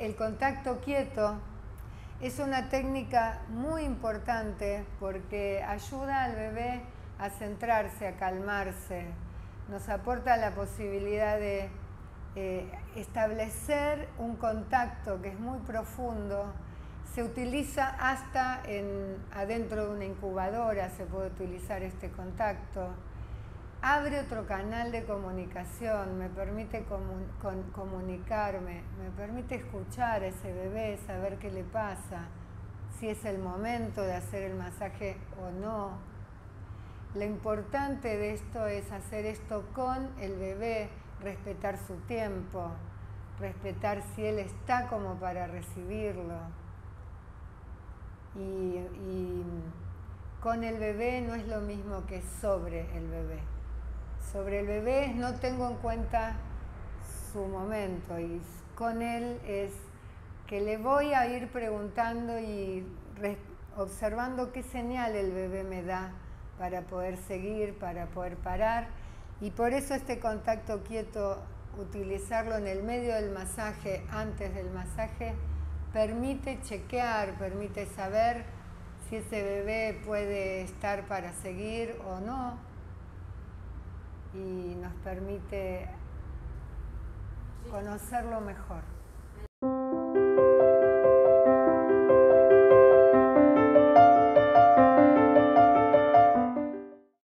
El contacto quieto es una técnica muy importante porque ayuda al bebé a centrarse, a calmarse, nos aporta la posibilidad de eh, establecer un contacto que es muy profundo. Se utiliza hasta en, adentro de una incubadora, se puede utilizar este contacto abre otro canal de comunicación, me permite comunicarme, me permite escuchar a ese bebé, saber qué le pasa, si es el momento de hacer el masaje o no. Lo importante de esto es hacer esto con el bebé, respetar su tiempo, respetar si él está como para recibirlo. Y, y con el bebé no es lo mismo que sobre el bebé sobre el bebé no tengo en cuenta su momento y con él es que le voy a ir preguntando y observando qué señal el bebé me da para poder seguir, para poder parar. Y por eso este contacto quieto, utilizarlo en el medio del masaje, antes del masaje, permite chequear, permite saber si ese bebé puede estar para seguir o no y nos permite conocerlo mejor.